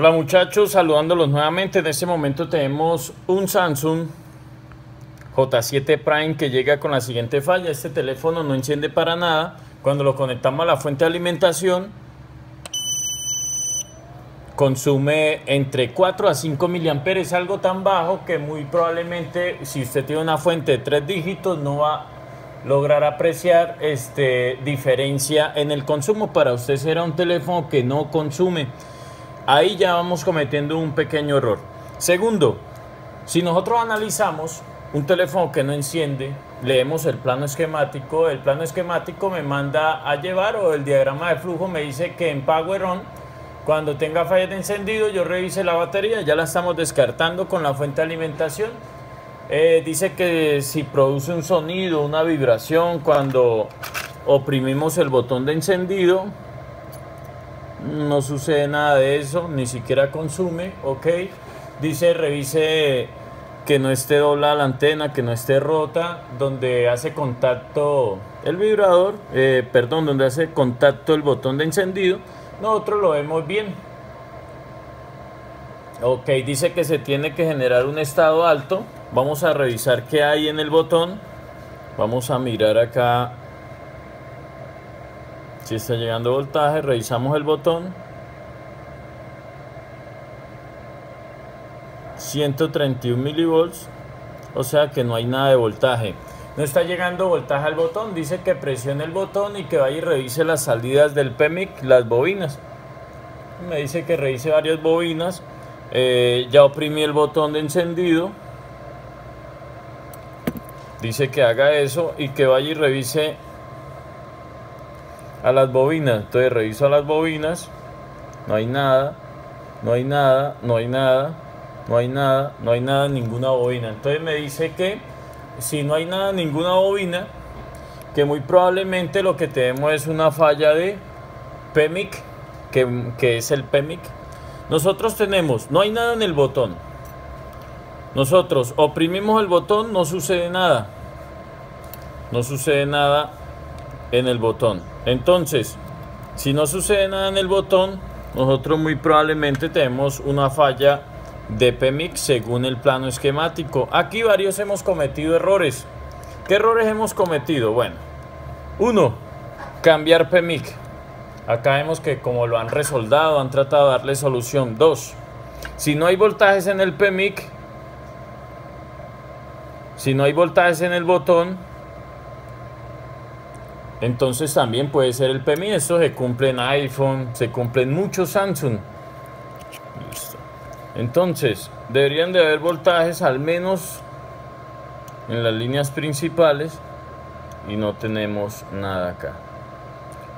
Hola muchachos, saludándolos nuevamente. En este momento tenemos un Samsung J7 Prime que llega con la siguiente falla. Este teléfono no enciende para nada. Cuando lo conectamos a la fuente de alimentación, consume entre 4 a 5 miliamperes, algo tan bajo que muy probablemente si usted tiene una fuente de tres dígitos no va a lograr apreciar este, diferencia en el consumo. Para usted será un teléfono que no consume. Ahí ya vamos cometiendo un pequeño error. Segundo, si nosotros analizamos un teléfono que no enciende, leemos el plano esquemático, el plano esquemático me manda a llevar o el diagrama de flujo me dice que en Power On, cuando tenga fallas de encendido, yo revise la batería, ya la estamos descartando con la fuente de alimentación. Eh, dice que si produce un sonido, una vibración cuando oprimimos el botón de encendido, no sucede nada de eso, ni siquiera consume, ok. Dice revise que no esté doblada la antena, que no esté rota, donde hace contacto el vibrador, eh, perdón, donde hace contacto el botón de encendido, nosotros lo vemos bien. Ok, dice que se tiene que generar un estado alto. Vamos a revisar qué hay en el botón. Vamos a mirar acá si está llegando voltaje. Revisamos el botón. 131 milivolts, o sea que no hay nada de voltaje. No está llegando voltaje al botón, dice que presione el botón y que vaya y revise las salidas del PMIC, las bobinas. Me dice que revise varias bobinas. Eh, ya oprimí el botón de encendido. Dice que haga eso y que vaya y revise a las bobinas. Entonces reviso a las bobinas. No hay nada. No hay nada. No hay nada no hay nada, no hay nada, ninguna bobina. Entonces me dice que si no hay nada, ninguna bobina, que muy probablemente lo que tenemos es una falla de PEMIC, que, que es el PEMIC. Nosotros tenemos, no hay nada en el botón. Nosotros oprimimos el botón, no sucede nada. No sucede nada en el botón. Entonces, si no sucede nada en el botón, nosotros muy probablemente tenemos una falla de PMIC según el plano esquemático. Aquí varios hemos cometido errores. ¿Qué errores hemos cometido? Bueno, uno, cambiar PMIC. Acá vemos que como lo han resoldado, han tratado de darle solución. Dos, si no hay voltajes en el PMIC, si no hay voltajes en el botón, entonces también puede ser el PMI. Esto se cumple en iPhone, se cumple en muchos Samsung. Entonces, deberían de haber voltajes al menos en las líneas principales y no tenemos nada acá.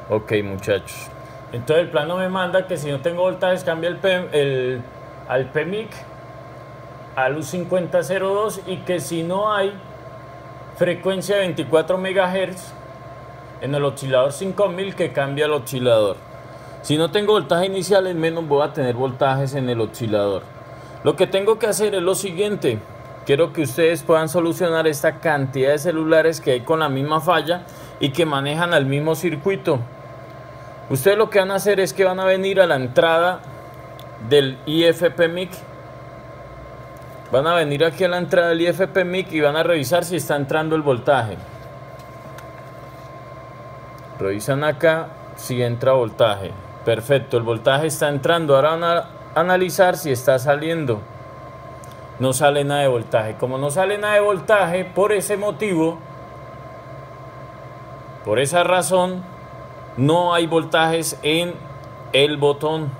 Ok, muchachos. Entonces el plano me manda que si no tengo voltajes cambia el, el al PMIC al U5002 y que si no hay frecuencia de 24 MHz en el oscilador 5000 que cambia el oscilador. Si no tengo voltaje iniciales, menos voy a tener voltajes en el oscilador. Lo que tengo que hacer es lo siguiente. Quiero que ustedes puedan solucionar esta cantidad de celulares que hay con la misma falla y que manejan al mismo circuito. Ustedes lo que van a hacer es que van a venir a la entrada del IFP MIC. Van a venir aquí a la entrada del IFP MIC y van a revisar si está entrando el voltaje. Revisan acá si entra voltaje. Perfecto, el voltaje está entrando. Ahora van a analizar si está saliendo. No sale nada de voltaje. Como no sale nada de voltaje, por ese motivo, por esa razón, no hay voltajes en el botón.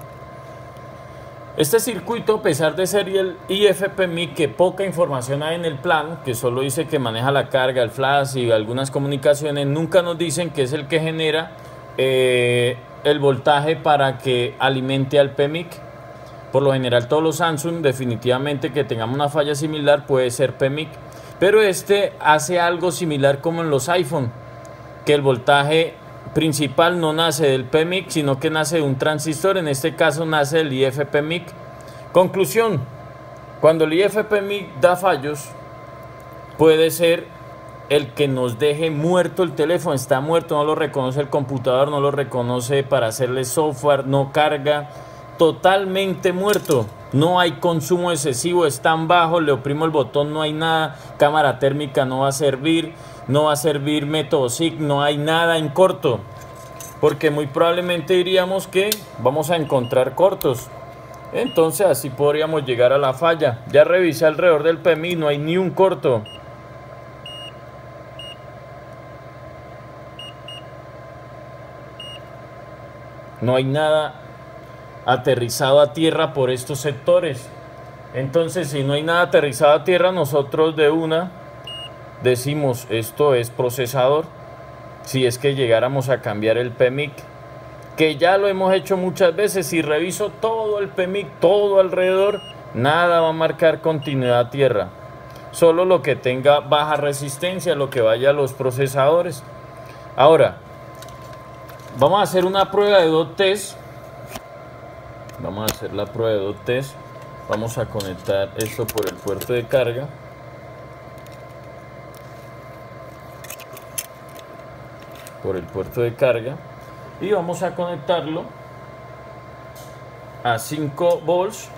Este circuito, a pesar de ser el IFPMI, que poca información hay en el plan, que solo dice que maneja la carga, el flash y algunas comunicaciones, nunca nos dicen que es el que genera eh, el voltaje para que alimente al PMIC. Por lo general todos los Samsung definitivamente que tengamos una falla similar puede ser PMIC. Pero este hace algo similar como en los iPhone, que el voltaje principal no nace del PMIC, sino que nace de un transistor, en este caso nace del IFPMIC. Conclusión, cuando el IFPMIC da fallos, puede ser el que nos deje muerto el teléfono, está muerto, no lo reconoce el computador, no lo reconoce para hacerle software, no carga. totalmente muerto. No hay consumo excesivo, es tan bajo, le oprimo el botón, no hay nada, cámara térmica no va a servir, no va a servir método SIG, no hay nada en corto. Porque muy probablemente diríamos que vamos a encontrar cortos. Entonces así podríamos llegar a la falla. Ya revisé alrededor del PMI, no hay ni un corto. No hay nada aterrizado a tierra por estos sectores. Entonces, si no hay nada aterrizado a tierra, nosotros de una decimos esto es procesador. Si es que llegáramos a cambiar el PMIC, que ya lo hemos hecho muchas veces, si reviso todo el PMIC, todo alrededor, nada va a marcar continuidad a tierra. Solo lo que tenga baja resistencia, lo que vaya a los procesadores. Ahora, vamos a hacer una prueba de dot test vamos a hacer la prueba de dot test vamos a conectar esto por el puerto de carga por el puerto de carga y vamos a conectarlo a 5 volts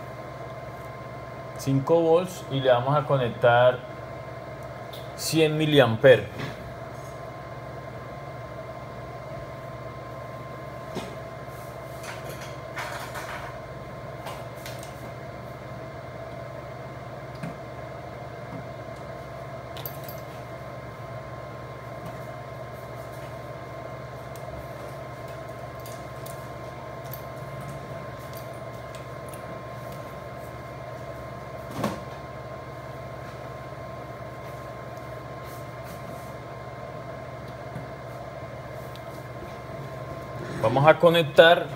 5 volts y le vamos a conectar 100 miliamperes Vamos a conectar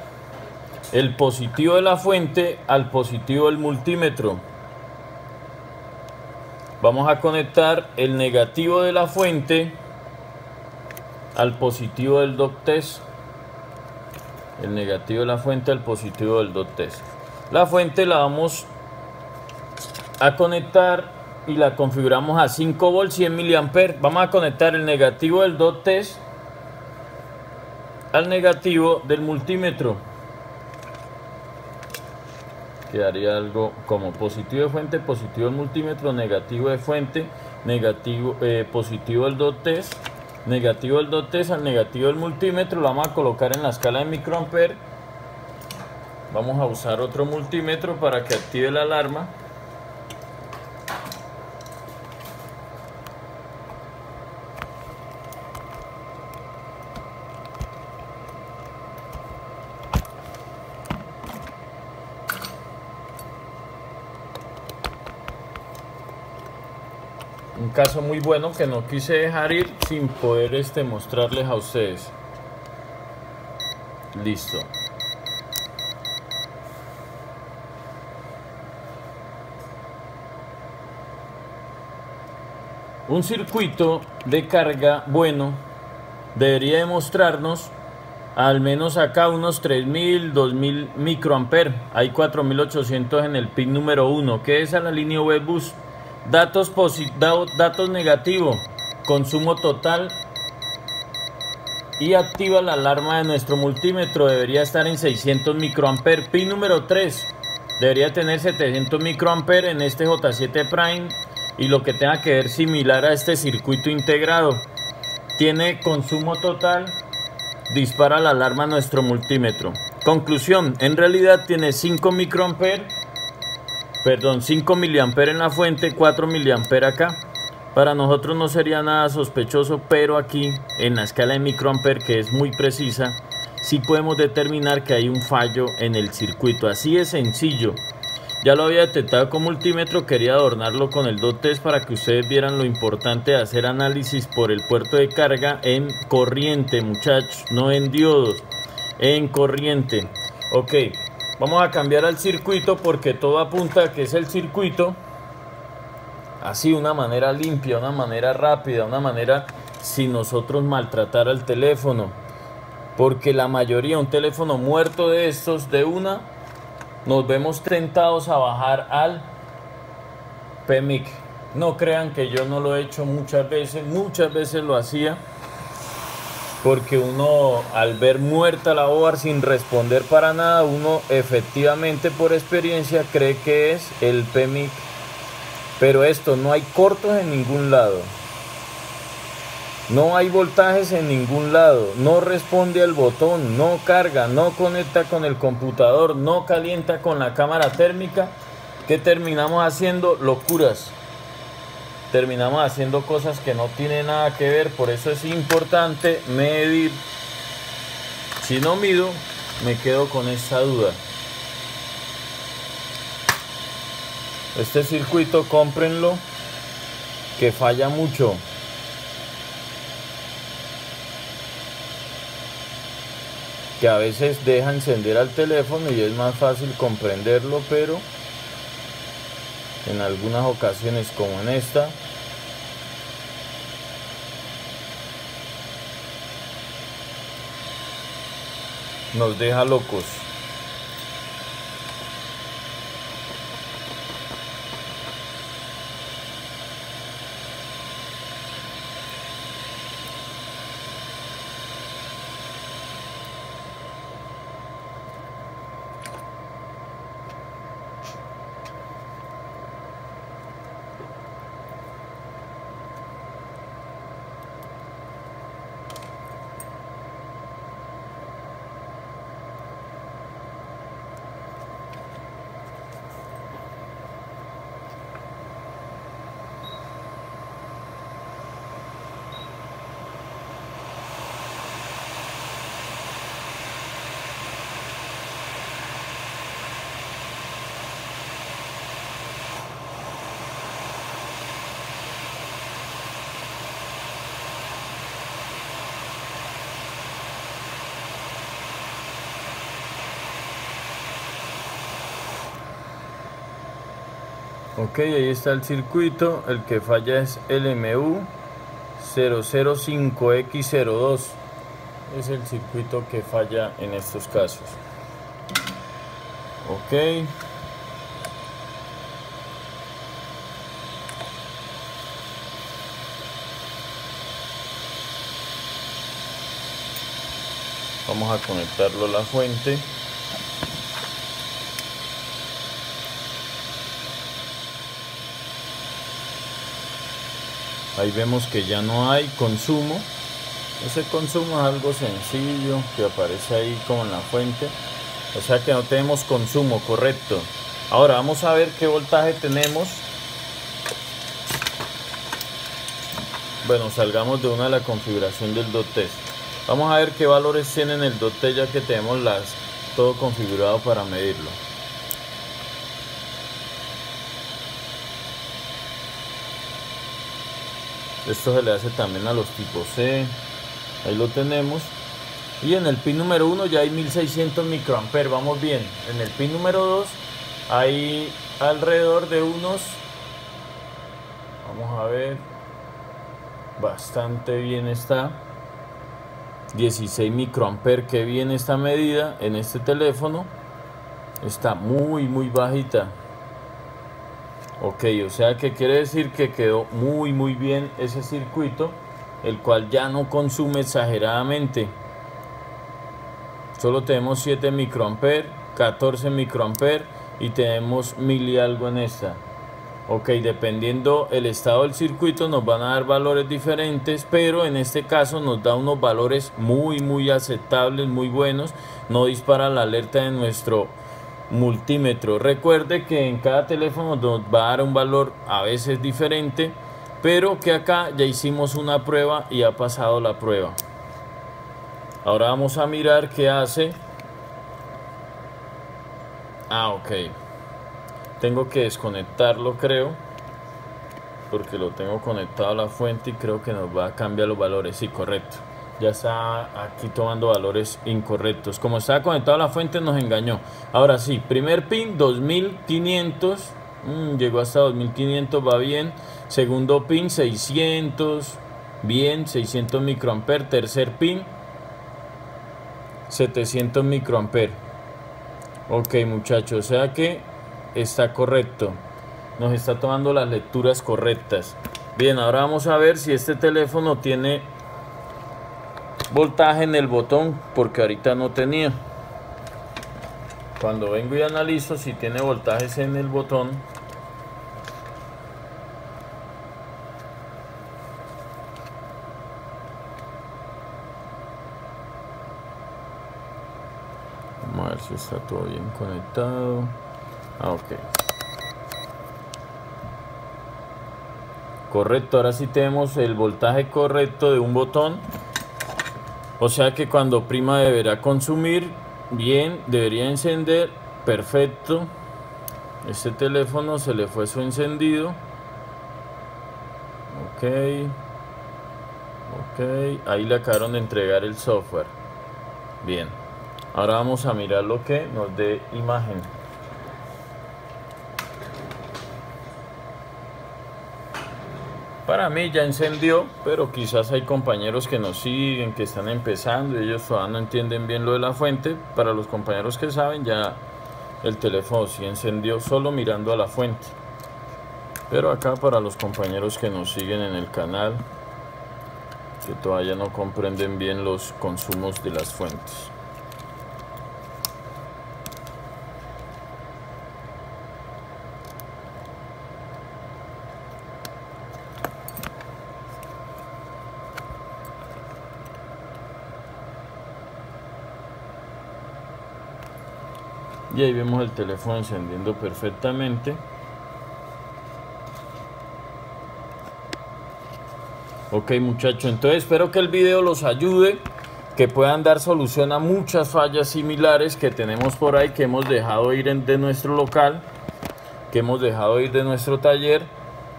el positivo de la fuente al positivo del multímetro. Vamos a conectar el negativo de la fuente al positivo del dot test. El negativo de la fuente al positivo del dot test. La fuente la vamos a conectar y la configuramos a 5 volts 100 miliamperes. Vamos a conectar el negativo del dot test al negativo del multímetro. Quedaría algo como positivo de fuente, positivo del multímetro, negativo de fuente, negativo, eh, positivo del dot test, negativo del dot test al negativo del multímetro. Lo vamos a colocar en la escala de microamper. Vamos a usar otro multímetro para que active la alarma. Un caso muy bueno que no quise dejar ir sin poder este, mostrarles a ustedes. Listo. Un circuito de carga bueno debería demostrarnos al menos acá unos 3000, 2000 microamperes. Hay 4800 en el pin número 1, que es a la línea Webbus Datos, datos negativos, consumo total y activa la alarma de nuestro multímetro. Debería estar en 600 microamperes. Pin número 3 debería tener 700 microamperes en este J7 Prime y lo que tenga que ver similar a este circuito integrado. Tiene consumo total, dispara la alarma a nuestro multímetro. Conclusión, en realidad tiene 5 microamperes perdón, 5 miliamperes en la fuente, 4 miliamperes acá. Para nosotros no sería nada sospechoso, pero aquí en la escala de microamper, que es muy precisa, sí podemos determinar que hay un fallo en el circuito. Así es sencillo. Ya lo había detectado con multímetro, quería adornarlo con el dot test para que ustedes vieran lo importante de hacer análisis por el puerto de carga en corriente, muchachos, no en diodos, en corriente. Ok, Vamos a cambiar al circuito porque todo apunta a que es el circuito. Así, una manera limpia, una manera rápida, una manera sin nosotros maltratar al teléfono. Porque la mayoría, un teléfono muerto de estos, de una, nos vemos tentados a bajar al PMIC. No crean que yo no lo he hecho muchas veces, muchas veces lo hacía porque uno al ver muerta la OAR sin responder para nada, uno efectivamente por experiencia cree que es el PMIC. Pero esto no hay cortos en ningún lado. No hay voltajes en ningún lado, no responde al botón, no carga, no conecta con el computador, no calienta con la cámara térmica. ¿Qué terminamos haciendo? Locuras terminamos haciendo cosas que no tienen nada que ver, por eso es importante medir. Si no mido, me quedo con esta duda. Este circuito, cómprenlo, que falla mucho. Que a veces deja encender al teléfono y es más fácil comprenderlo, pero en algunas ocasiones como en esta nos deja locos. Ok, ahí está el circuito. El que falla es LMU 005X02. Es el circuito que falla en estos casos. Ok. Vamos a conectarlo a la fuente. Ahí vemos que ya no hay consumo. Ese consumo es algo sencillo que aparece ahí como en la fuente. O sea que no tenemos consumo correcto. Ahora vamos a ver qué voltaje tenemos. Bueno salgamos de una de la configuración del dot vamos a ver qué valores tiene el dot test ya que tenemos las todo configurado para medirlo esto se le hace también a los tipos C. Ahí lo tenemos. Y en el pin número 1 ya hay 1600 microamperes vamos bien. En el pin número 2 hay alrededor de unos vamos a ver bastante bien está. 16 microamperes que bien esta medida en este teléfono. Está muy muy bajita Ok, o sea que quiere decir que quedó muy muy bien ese circuito, el cual ya no consume exageradamente. Solo tenemos 7 microamperes, 14 microamperes y tenemos mil y algo en esta. Ok, dependiendo el estado del circuito nos van a dar valores diferentes, pero en este caso nos da unos valores muy muy aceptables, muy buenos. No dispara la alerta de nuestro multímetro. Recuerde que en cada teléfono nos va a dar un valor a veces diferente, pero que acá ya hicimos una prueba y ha pasado la prueba. Ahora vamos a mirar qué hace. Ah, ok. Tengo que desconectarlo, creo. Porque lo tengo conectado a la fuente y creo que nos va a cambiar los valores. Sí, correcto ya está aquí tomando valores incorrectos. Como estaba conectado la fuente nos engañó. Ahora sí, primer pin 2500, mm, llegó hasta 2500, va bien. Segundo pin 600, bien, 600 microamperes. Tercer pin 700 microamperes. Ok muchachos, o sea que está correcto. Nos está tomando las lecturas correctas. Bien, ahora vamos a ver si este teléfono tiene voltaje en el botón porque ahorita no tenía. Cuando vengo y analizo si tiene voltajes en el botón vamos a ver si está todo bien conectado. Ah, ok. Correcto ahora sí tenemos el voltaje correcto de un botón o sea que cuando prima deberá consumir bien debería encender perfecto. Este teléfono se le fue su encendido. Ok. Ok. Ahí le acabaron de entregar el software. Bien. Ahora vamos a mirar lo que nos dé imagen Para mí ya encendió, pero quizás hay compañeros que nos siguen, que están empezando y ellos todavía no entienden bien lo de la fuente. Para los compañeros que saben, ya el teléfono sí encendió solo mirando a la fuente. Pero acá para los compañeros que nos siguen en el canal, que todavía no comprenden bien los consumos de las fuentes. Y ahí vemos el teléfono encendiendo perfectamente. Ok muchachos entonces espero que el video los ayude que puedan dar solución a muchas fallas similares que tenemos por ahí que hemos dejado ir de nuestro local que hemos dejado ir de nuestro taller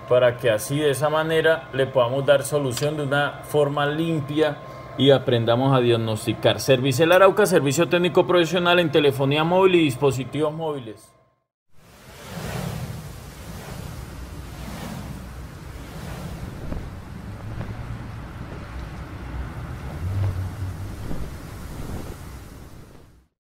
para que así de esa manera le podamos dar solución de una forma limpia y aprendamos a diagnosticar. Servicel Arauca, servicio técnico profesional en telefonía móvil y dispositivos móviles.